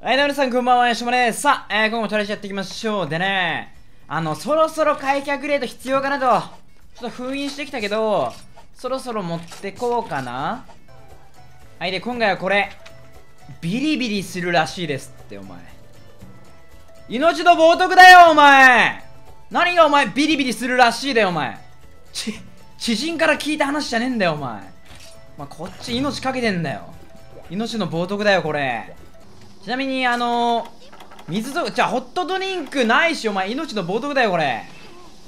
はい、どうも皆さんこんばんは、よしもです。さあ、えー、今後もトライしてやっていきましょう。でね、あの、そろそろ開脚グレード必要かなと、ちょっと封印してきたけど、そろそろ持ってこうかな。はい、で、今回はこれ、ビリビリするらしいですって、お前。命の冒涜だよ、お前何がお前、ビリビリするらしいだよ、お前。ち、知人から聞いた話じゃねえんだよ、お前。まあ、こっち命かけてんだよ。命の冒涜だよ、これ。ちなみに、あの、水と、じゃあ、ホットドリンクないし、お前、命の冒涜だよ、これ。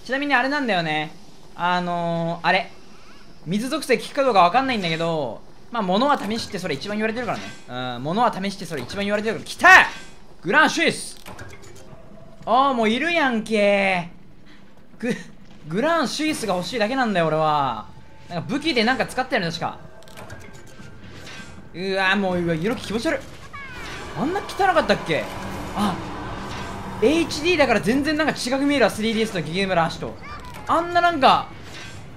ちなみに、あれなんだよね。あのー、あれ。水属性効くかどうかわかんないんだけど、まあ、物は試してそれ一番言われてるからね。うん、物は試してそれ一番言われてるから。来たグランシュイスああ、もういるやんけグ、グランシュイスが欲しいだけなんだよ、俺は。なんか武器でなんか使ってるの確か。うわもう、うわ、色気気持ち悪い。あんな汚かったっけ？あ HD だから全然なんか違く見えるわ 3DS とゲームラッシュと。あんななんか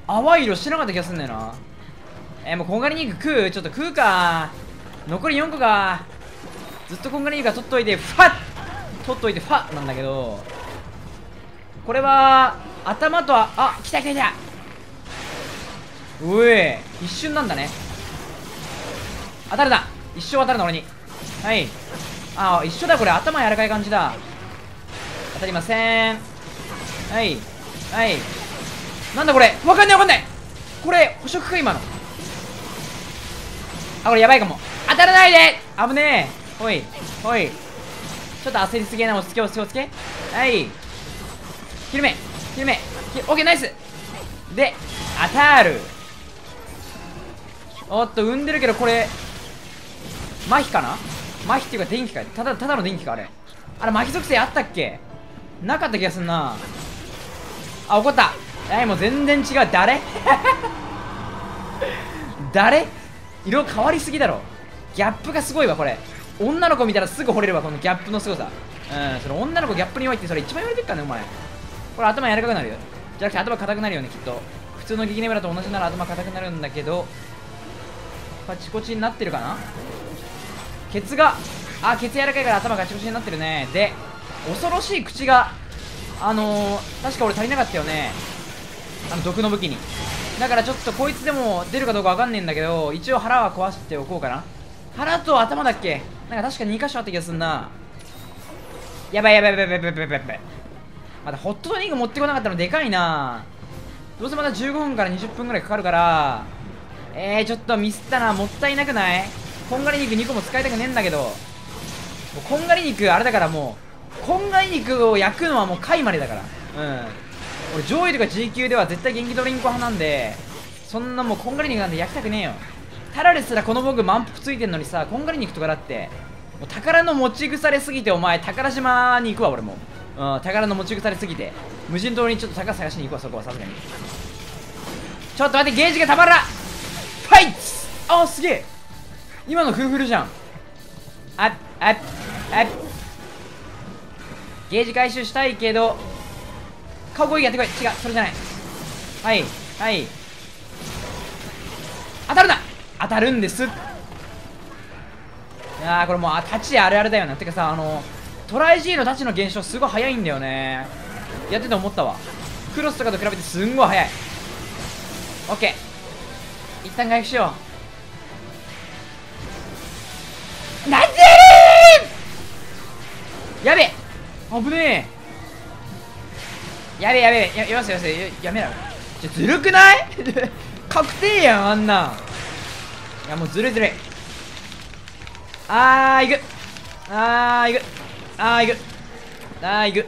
淡い色してなかった気がすんだよな。えー、もうこんがり肉食うちょっと食うか。残り4個か。ずっとこんがり肉は取っといてファッ！取っといてファッ！なんだけど。これは頭とはあ来た来た来た。おい一瞬なんだね。当たるだ一生当たるな俺に。はい。ああ一緒だこれ。頭柔らかい感じだ。当たりません。はい。はい。なんだこれ。わかんないわかんない。これ捕食か今の。あこれやばいかも。当たらないで。危ねえ。ほい。ほい。ちょっと焦りすぎな落ち着け落ち着け落ち着けはい。切る目。切る目。オッケーナイス。で当たる。おっと産んでるけどこれ麻痺かな？麻痺っていうか電気かただただの電気かあれ。あれ麻痺属性あったっけ？なかった気がすんな。あ怒った。はいもう全然違う。誰？誰？色変わりすぎだろ。ギャップがすごいわこれ。女の子見たらすぐ惚れるわこのギャップのすごさ。うんその女の子ギャップに弱いってそれ一番言われてるからねお前。これ頭柔らかくなるよ。じゃなくて頭硬くなるよねきっと。普通の激ネブラと同じなら頭硬くなるんだけどパチコチになってるかな？ケツがあケツ柔らかいから頭ガチガチになってるね。で恐ろしい口があのー、確か俺足りなかったよね。あの毒の武器に。だからちょっとこいつでも出るかどうかわかんねえんだけど一応腹は壊しておこうかな。腹と頭だっけ？なんか確か2箇所あった気がすんな。やばいやばいやばいやばいやばいやばいやばい。またホットドリンク持ってこなかったのでかいな。どうせまた15分から20分ぐらいかかるから。えー、ちょっとミスったな。もったいなくない？こんがり肉2個も使いたくねえんだけどもうこんがり肉あれだからもうこんがり肉を焼くのはもう貝までだから。うん。俺上位とか G 級では絶対元気ドリンク派なんでそんなもうこんがり肉なんて焼きたくねえよ。タラですらこの僕満腹ついてんのにさこんがり肉とかだってもう宝の持ち腐れすぎてお前宝島に行くわ俺も。うん宝の持ち腐れすぎて無人島にちょっと宝探しに行くわそこはさすがに。ちょっと待ってゲージがたまらファイトあすげえ！今のフーフルじゃん。あっあっあ。っゲージ回収したいけど顔攻撃やってこい。違うそれじゃない。はいはい。当たるな。当たるんです。いやーこれもうあタチあるあるだよなてかさあのトライ G のタチの減少すごい早いんだよね。やってて思ったわ。クロスとかと比べてすんごい早い。オッケー。一旦回復しよう。なんでやべ危ねえ！やべやべややますやます。ややめろ。ちょずるくない？確定やんあんないやもうずるずるい。あーいく。あーいく。あーいく。あーいく。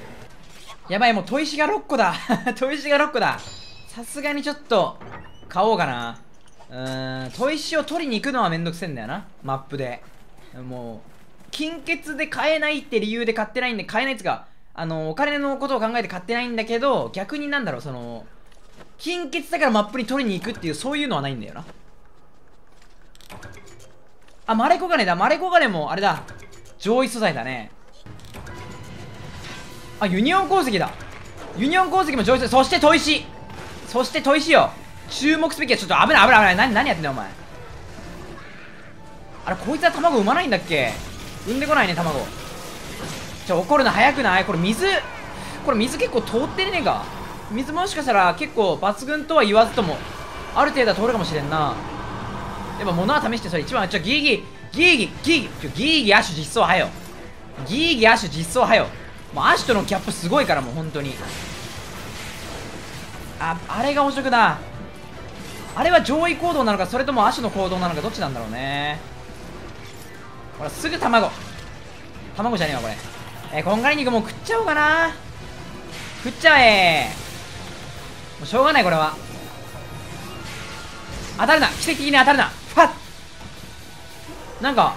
やばいもう砥石が6個だ。砥石が6個だ。さすがにちょっと買おうかな。うーん砥石を取りに行くのはめんどくせえんだよな。マップで。もう金欠で買えないって理由で買ってないんで買えないっつうかあのお金のことを考えて買ってないんだけど逆になんだろうその金欠だからマップに取りに行くっていうそういうのはないんだよな。あマレコガネだ。マレコガネもあれだ。上位素材だね。あユニオン鉱石だ。ユニオン鉱石も上位素材。そして砥石。そして砥石よ。注目すべきはちょっと危ない危ない危ない。何何やってんだよお前。あれこいつは卵産まないんだっけ？産んでこないね卵。じゃ怒るの早くない？これ水？これ水結構通ってねえか？水もしかしたら結構抜群とは言わずともある程度は通るかもしれんな。やっぱ物は試してそれ一番ちょギーギーギーギーギーギーギーギーアッシュ実装はよ。ギーギーアッシュ実装はよ。もうアッシュとのギャップすごいからもう本当に。ああれが汚職だあれは上位行動なのかそれともアッシュの行動なのかどっちなんだろうね。ほらすぐ卵。卵じゃねえわこれ。えー、こんがり肉もう食っちゃおうかな。食っちゃえ。もうしょうがないこれは。当たるな。奇跡的に当たるな。ファッ。なんか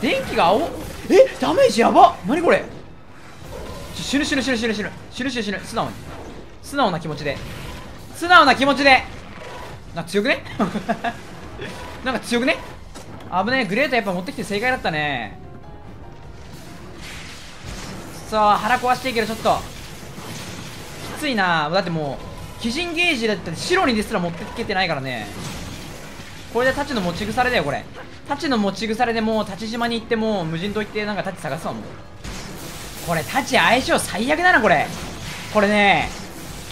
電気が青。えダメージやば。何これ。死ぬ死ぬ死ぬ死ぬ死ぬ。死ぬ死ぬ死ぬ。素直に。素直な気持ちで。素直な気持ちで。なんか強くね？なんか強くね？危ねえグレートやっぱ持ってきて正解だったね。さあ腹壊していけるちょっと。きついな。だってもう鬼人ゲージだって白にですら持ってきてないからね。これでタチの持ち腐れだよこれ。タチの持ち腐れでもう立島に行っても無人島行ってなんかタチ探すわもう。これタチ相性最悪だなこれ。これね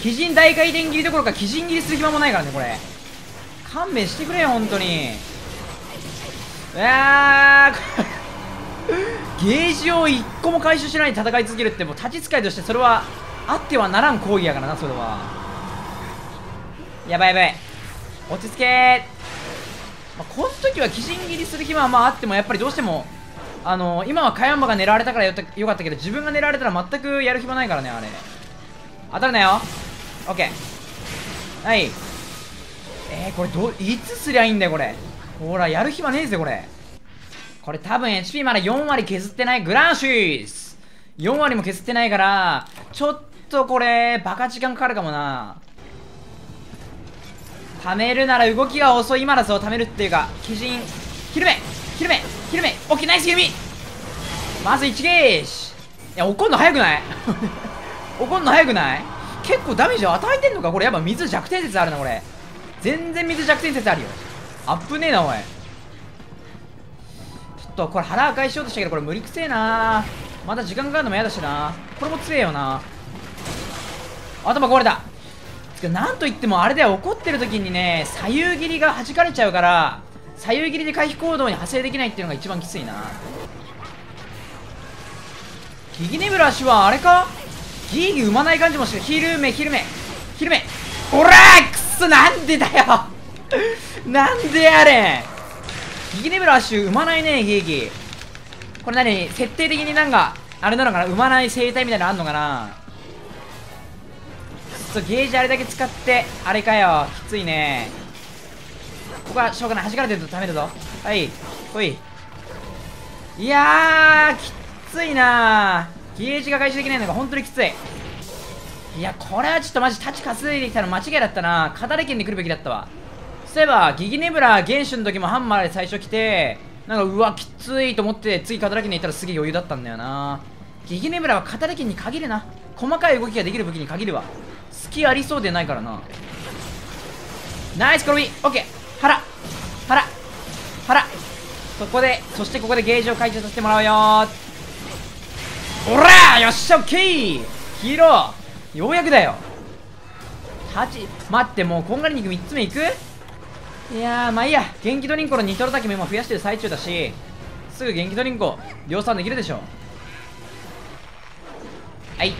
鬼人大回転切りどころか鬼人切りする暇もないからねこれ。勘弁してくれよ本当に。うわーゲージを1個も回収しないで戦い続けるってもう立ち使いとしてそれはあってはならん行為やからなそれは。やばいやばい。落ち着け。まあ、この時は鬼人切りする暇はまああってもやっぱりどうしてもあのー、今はカヤンバが狙われたからよかったけど自分が狙われたら全くやる暇ないからねあれ。当たるなよ。オッケー。はい。えー、これどいつすりゃいいんだよこれ。ほらやる暇ねえぜこれ。これ多分 HP まだ4割削ってないグランシース4割も削ってないからちょっとこれバカ時間かかるかもな。貯めるなら動きが遅い今だぞ貯めるっていうか鬼人。ひるめひるめひるめ。オッケーナイスひるみまず1ゲージ。いや怒んの早くない？怒んの早くない？結構ダメージを与えてんのか？これやっぱ水弱点説あるなこれ。全然水弱点説あるよ。アップねえなおい。ちょっとこれ腹赤いしようとしたけどこれ無理くせえな。まだ時間かかるのも嫌だしな。これも強えよな。頭壊れた。なんといってもあれで怒ってる時にね左右切りが弾かれちゃうから左右切りで回避行動に派生できないっていうのが一番きついな。ギギネブラシはあれか？ギーギー産まない感じもしてヒルメヒルメヒルメおらーくそなんでだよ。なんでやれん。ギギネブラシ産まないねギーギ。これ何？設定的になんかあれなのかな？産まない生態みたいなのあんのかな？ちょっとゲージあれだけ使ってあれかよ。きついね。ここはしょうがない。端から出るとダメだぞ。はい。ほい。いやきついな。ゲージが回収できないのが本当にきつい。いやこれはちょっとマジ立ち稼いできたの間違いだったな。カタレ県に来るべきだったわ。そういえばギギネブラ原種の時もハンマーで最初来てなんかうわきついと思って次カタレ県に行ったらすげえ余裕だったんだよな。ギギネブラはカタレ県に限るな。細かい動きができる武器に限るわ。隙ありそうでないからな。ナイス転びオッケー。腹。腹。腹。そこでそしてここでゲージを回収させてもらうよ。おら!よっしゃオッケー!ヒーロー。ようやくだよ。8待ってもうこんがり肉3つ目いく？いやーまあいいや。元気ドリンクのニトロ滝も増やしてる最中だしすぐ元気ドリンクを量産できるでしょはい。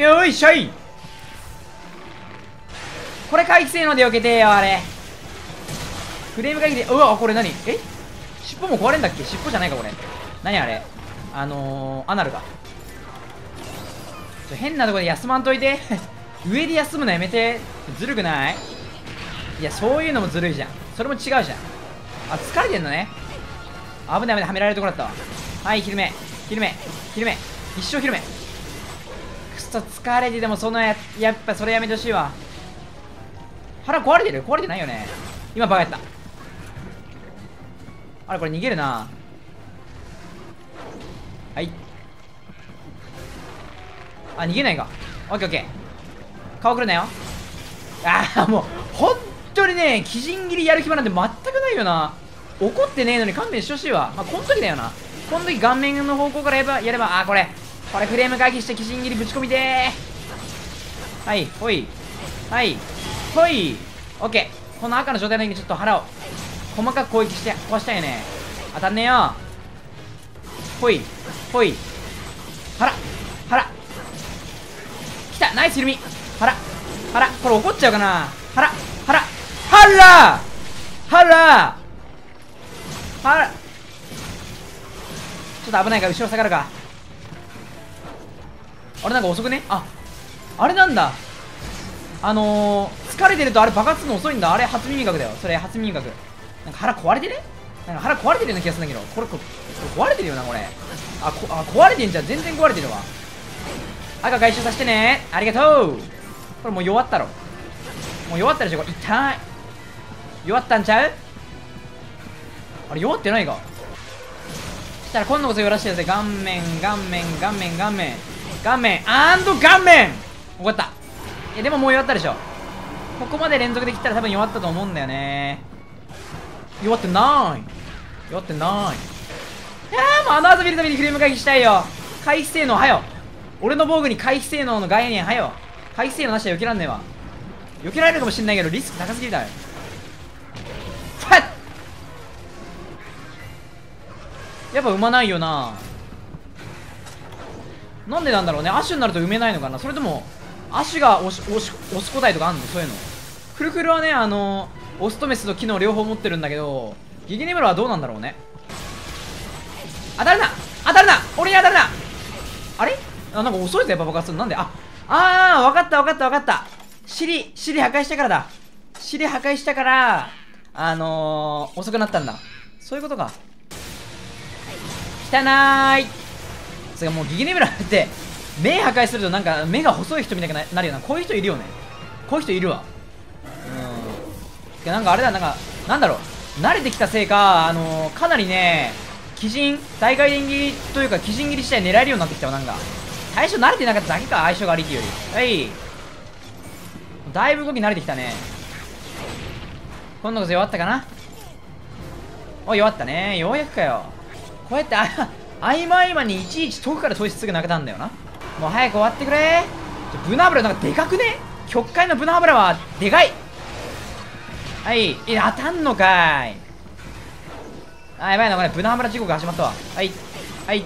よいしょい。これ回帰性能で避けてよあれ。フレーム回帰でうわこれ何？え？尻尾も壊れんだっけ？尻尾じゃないかこれ。何あれ？あのー、アナルが変なとこで休まんといて。上で休むのやめて。ずるくない？いやそういうのもずるいじゃん。それも違うじゃん。あ疲れてんのね。危ない危ない。はめられるとこだったわ。はい昼目。昼目。昼目。一生昼目。くそ疲れてでもそのややっぱそれやめてほしいわ。腹壊れてる？壊れてないよね。今バカやった。あれこれ逃げるな。はい。あ逃げないか。オッケーオッケー。顔くるなよ。ああもう本当にね鬼人切りやる暇なんて全くないよな。怒ってねえのに勘弁してほしいわ。まあこの時だよな。この時顔面の方向からやればやればあこれ。これフレーム回避して鬼神切りぶち込みでー。はいほい。はいほい。オッケー。この赤の状態の時にちょっと腹を細かく攻撃して壊したいよね。当たんねえよ。ほいほい。腹腹きた。ナイスひるみ腹腹これ怒っちゃうかな。腹腹腹腹腹ちょっと危ないから後ろ下がるか。あれなんか遅くね？ああれなんだ。あのー、疲れてるとあれ爆発するの遅いんだ。あれ初耳覚だよ。それ初耳覚なんか腹壊れてね？なんか腹壊れてるような気がするんだけど。これこれ壊れてるよなこれ。あこあ壊れてんじゃん。全然壊れてるわ。赤回収させてね。ありがとう。これもう弱ったろ。もう弱ったでしょこれ痛い。弱ったんちゃう？あれ弱ってないか。したら今度こそ寄らしてください顔面顔面顔面顔面。顔面。アンド顔面。分かった。いやでももう弱ったでしょ。ここまで連続できたら多分弱ったと思うんだよね。弱ってない。弱ってない。いやーもうあの後見るためにクレーム回避したいよ。回避性能はよ俺の防具に回避性能の概念はよ回避性能なしで避けらんねえわ。避けられるかもしんないけどリスク高すぎだよやっぱ産まないよな。なんでなんだろうね。アッシュになると産めないのかな。それともアッシュが押し押し押す個体とかあんの？そういうの。クルクルはねあのオスとメスの機能両方持ってるんだけどギギネムラはどうなんだろうね。当たるな！当たるな！俺に当たるな！あれ？あなんか遅いぞやっぱ爆発するなんで？ああー分かった分かった分かった。尻尻破壊したからだ。尻破壊したからあのー、遅くなったんだ。そういうことか。汚い。それがもうギギネムラって目破壊するとなんか目が細い人みたいになるよな。こういう人いるよね。こういう人いるわ。うん。なんかあれだなんかなんだろう。慣れてきたせいかあのー、かなりね鬼人大回転切りというか鬼人切り自体狙えるようになってきたわなんか。最初慣れてなかっただけか相性が悪いっていうより。はい。だいぶ動き慣れてきたね。今度こそ弱ったかな。お弱ったね。ようやくかよ。こうやってあ合間合間にいちいち遠くから投資すぐ投げたんだよな。もう早く終わってくれ。ブナ油なんかでかくね？極海のブナ油はでかい。はいいや当たんのかい。あやばいなこれブナ油地獄始まったわ。はいはい。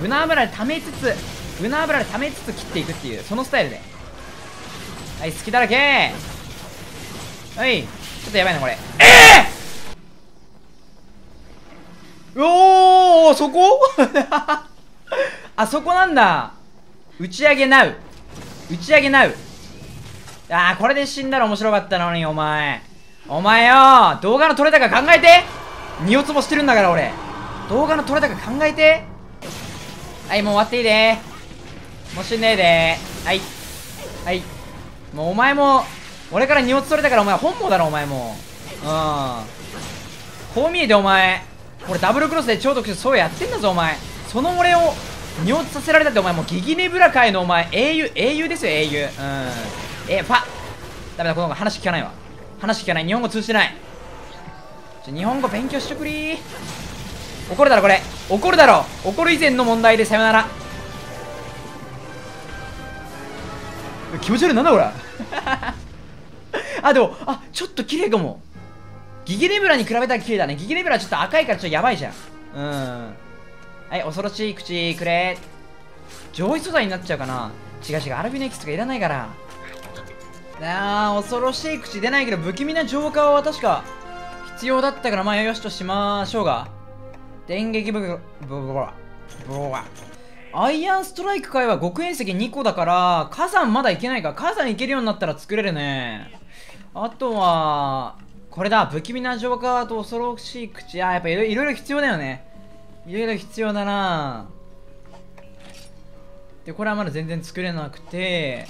ブナ油で溜めつつブナ油で溜めつつ切っていくっていうそのスタイルで。はい好きだらけ。はいちょっとやばいなこれ。ええー、おおそこ？あそこなんだ。打ち上げなう。打ち上げなう。ああこれで死んだら面白かったのにお前。お前よ動画の撮れ高考えて。二オツもしてるんだから俺。動画の撮れ高考えて。はいもう終わっていいで。もう死んねえで。はい。はい。もうお前も俺から荷物取れたからお前本望だろお前も。うん。こう見えてお前。これダブルクロスで超特殊そうやってんだぞお前。その俺を荷物させられたってお前もうギギネブラ界のお前英雄英雄ですよ英雄。うん。えファ。ダメだこの子話聞かないわ。話聞かない。日本語通じてない。ちょ日本語勉強しとくり。怒るだろこれ。怒るだろ。怒る以前の問題でさよなら。気持ち悪いなんだこれ。あでもあちょっと綺麗かも。ギギネブラに比べたら綺麗だね。ギギネブラちょっと赤いからちょっとやばいじゃん。うん。はい恐ろしい口くれ。上位素材になっちゃうかな。違う違うアルビノエキスとかいらないから。あー恐ろしい口出ないけど不気味な浄化は確か必要だったから。まあよしとしましょうが。電撃ブブブブブアイアンストライク界は極遠石2個だから火山まだいけないか火山いけるようになったら作れるねあとはこれだ不気味な浄化と恐ろしい口。あやっぱいろいろ必要だよね。いろいろ必要だな。でこれはまだ全然作れなくて。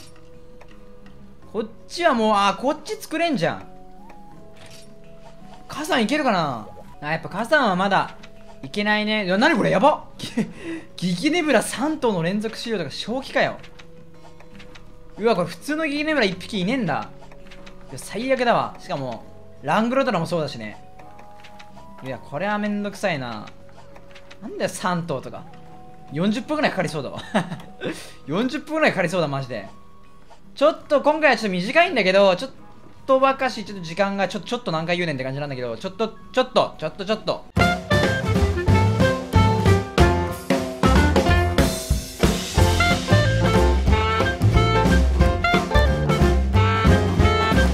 こっちはもうあこっち作れんじゃん。火山いけるかな？あやっぱ火山はまだいけないね。いや何これ？やば ギギネブラ3頭の連続資料とか正気かよ。うわこれ普通のギギネブラ1匹いねえんだ。最悪だわ。しかもラングロドラもそうだしね。いやこれはめんどくさいな。なんだよ3頭とか。40分くらいかかりそうだわ。40分くらいかかりそうだマジで。ちょっと今回はちょっと短いんだけどちょっとばかしちょっと時間がちょちょっと何回言うねんって感じなんだけどちょっとちょっとちょっとちょっと。